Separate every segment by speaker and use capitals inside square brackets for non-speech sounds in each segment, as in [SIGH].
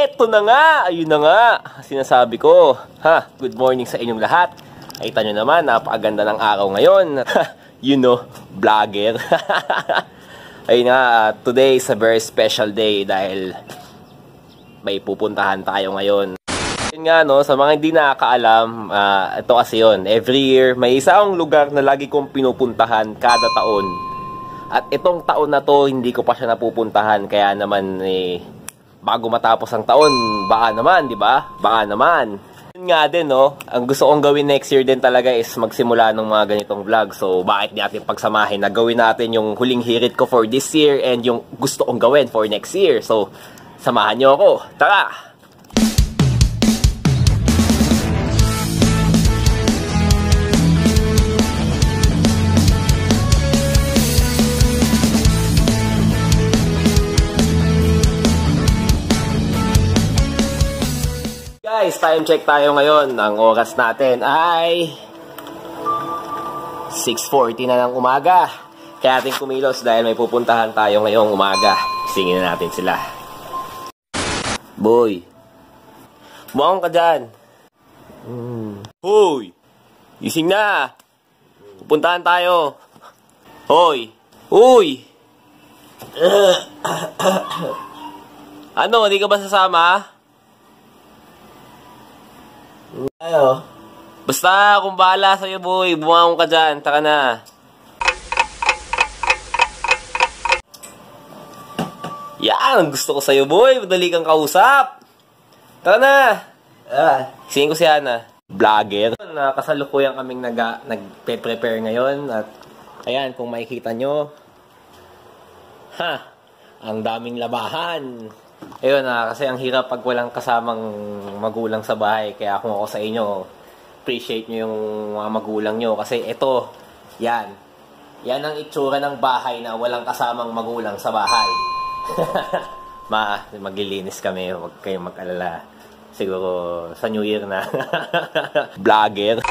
Speaker 1: Eto na nga, ayun na nga, sinasabi ko. Ha, good morning sa inyong lahat. Ay nyo naman, napakaganda ng araw ngayon. you know, vlogger. [LAUGHS] ayun nga, today is a very special day dahil may pupuntahan tayo ngayon. Yun nga no, sa mga hindi nakakaalam, uh, ito kasi yun, every year may isang lugar na lagi kong pinupuntahan kada taon. At itong taon na to, hindi ko pa siya napupuntahan, kaya naman eh, bago matapos ang taon, baka naman, di ba? Baka naman. Yun nga din, no? Ang gusto kong gawin next year din talaga is magsimula ng mga ganitong vlog. So, bakit di natin pagsamahin na gawin natin yung huling hirit ko for this year and yung gusto kong gawin for next year. So, samahan nyo ako. Tara! Guys, time check tayo ngayon. Ang oras natin ay 6.40 na ng umaga. Kaya ating kumilos dahil may pupuntahan tayo ngayong umaga. Singin na natin sila. Boy, buwang ka dyan. Mm. Hoy, gising na. Pupuntahan tayo. Hoy, Uy! [COUGHS] ano, hindi ka ba sasama? Ayo. Basta, kung bahala sa'yo, boy. Bumangon ka dyan. Taka na. Yan, gusto ko sa'yo, boy. Madali kang kausap. Taka na. Ah, Singin ko si Ana. Vlogger. Nakasalukuyan kaming nag nagpe-prepare ngayon. At, ayan, kung makikita nyo. Ha, ang daming labahan. Ayun, ah, kasi ang hirap pag walang kasamang magulang sa bahay. Kaya kung ako sa inyo, appreciate nyo yung mga magulang nyo. Kasi ito, yan. Yan ang itsura ng bahay na walang kasamang magulang sa bahay. [LAUGHS] Ma, maglilinis kami. Huwag kayong mag-alala. Siguro sa New Year na. [LAUGHS] Vlogger.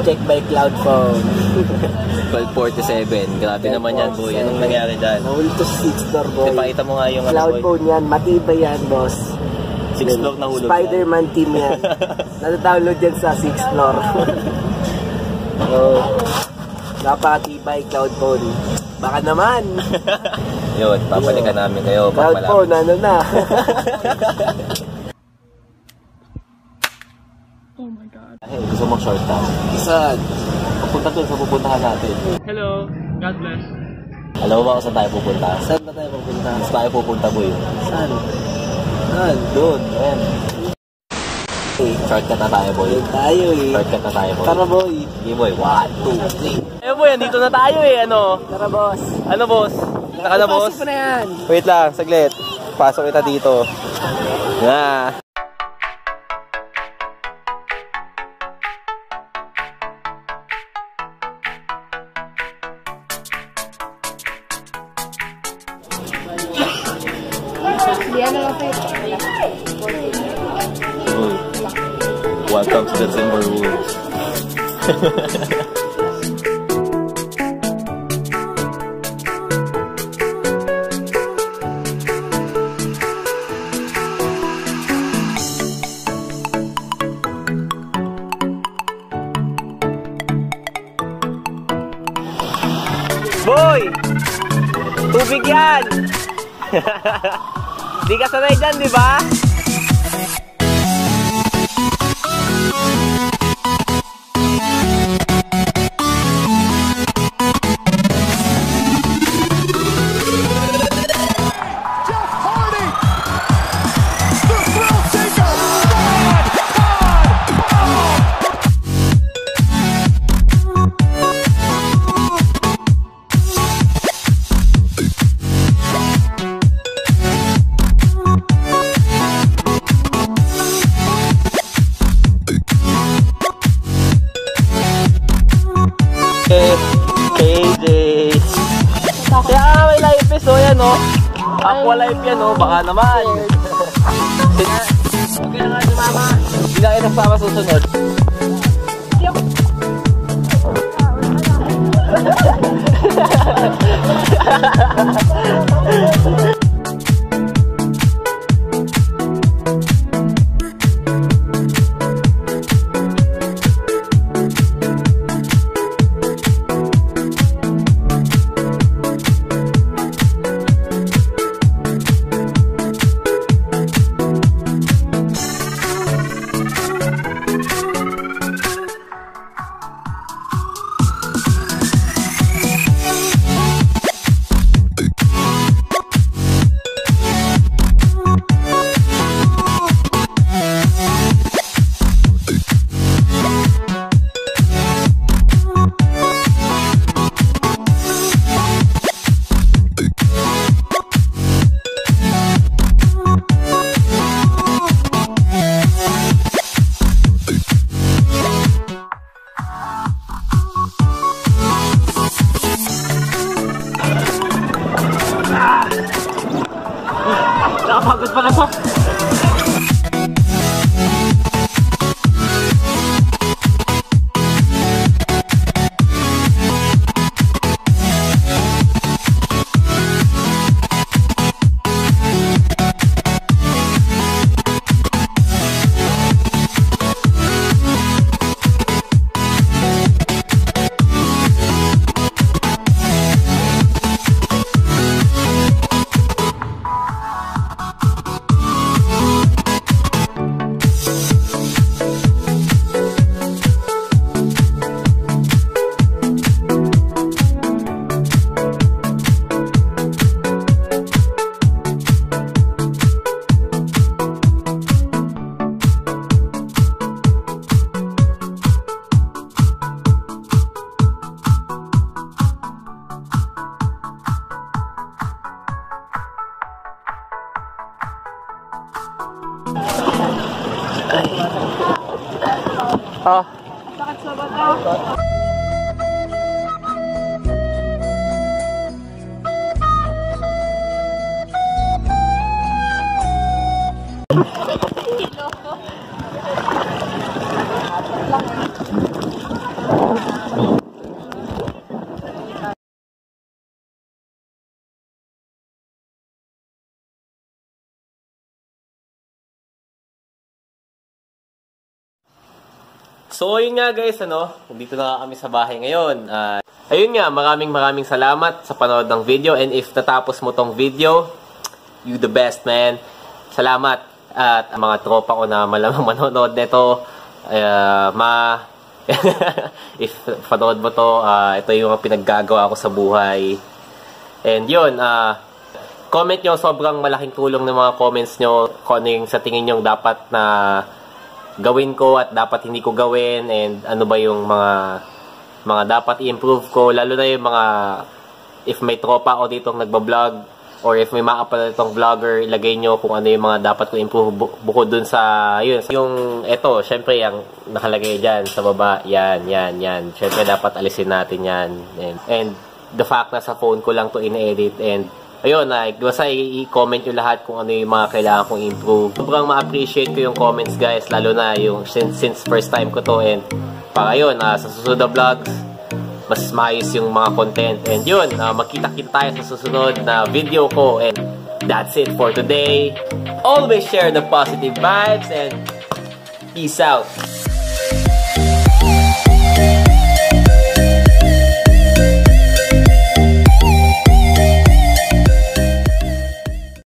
Speaker 2: Check by cloud phone.
Speaker 1: 1247. Grabe naman yan, boy. Anong nangyari dyan?
Speaker 2: Nahuli to 6 door, boy.
Speaker 1: Ipakita mo nga yung
Speaker 2: cloud ano, phone yan. Matibay yan, boss.
Speaker 1: 6 floor na hulog
Speaker 2: Spider-Man team yan. [LAUGHS] Natadownload yan sa 6 floor. [LAUGHS] so, napakatibay cloud phone. Baka naman. [LAUGHS]
Speaker 1: Yun, papalikan namin kayo.
Speaker 2: Cloud phone, ano na.
Speaker 1: Hey, gusto mo short time?
Speaker 2: Saan?
Speaker 1: Papunta doon sa pupuntahan natin.
Speaker 3: Hello, God bless.
Speaker 1: Alam mo ba kung saan tayo pupunta?
Speaker 2: Saan ba tayo pupunta?
Speaker 1: Saan tayo pupunta, boy?
Speaker 2: Saan? Saan?
Speaker 1: Doon, ayan. Hey, shortcut na tayo, boy.
Speaker 2: Doon tayo eh.
Speaker 1: Shortcut na tayo, boy.
Speaker 2: Tara boy.
Speaker 1: Sige, boy. One, two, three. Eh, boy, andito na tayo eh. Ano?
Speaker 2: Tara boss.
Speaker 1: Ano, boss? Naka na, boss?
Speaker 2: Pasok na yan.
Speaker 1: Wait lang, saglit. Pasok kita dito. Yeah. Welcome to the Timberwolves. Boy! Tubig yan! [LAUGHS] Di ka sanay dyan, di ba? Ah, may live fest, oh, yan, oh. Aqua life yan, oh. Baka naman. Sina, okay na nga si mama. Hindi na kayo nagsama susunod. Pa na to. Ah. So, yun nga guys, ano, dito na kami sa bahay ngayon. Ah, ayun nga, maraming maraming salamat sa panood ng video. And if natapos mo tong video, you the best, man. Salamat. At ang mga tropa ko na malamang [LAUGHS] manonood nito, uh, ma... [LAUGHS] if panood mo to, ah, ito yung pinaggagawa ko sa buhay. And yun, ah, comment nyo, sobrang malaking tulong ng mga comments nyo kung ano yung sa tingin nyo dapat na gawin ko at dapat hindi ko gawin and ano ba yung mga mga dapat i-improve ko. Lalo na yung mga if may tropa ako dito nagba-vlog or if may makapala itong vlogger ilagay nyo kung ano yung mga dapat ko improve bu- bukod dun sa yun yung eto syempre yung nakalagay dyan sa baba yan yan yan. Syempre dapat alisin natin yan. And, and the fact na sa phone ko lang to in-edit and ayun, na basta i-comment nyo lahat kung ano yung mga kailangan kong improve. Sobrang ma-appreciate ko yung comments guys, lalo na yung since, since first time ko to and para yun, ah, sa susunod na vlogs, mas maayos yung mga content. And yun, uh, magkita-kita tayo sa susunod na video ko. And that's it for today. Always share the positive vibes and peace out.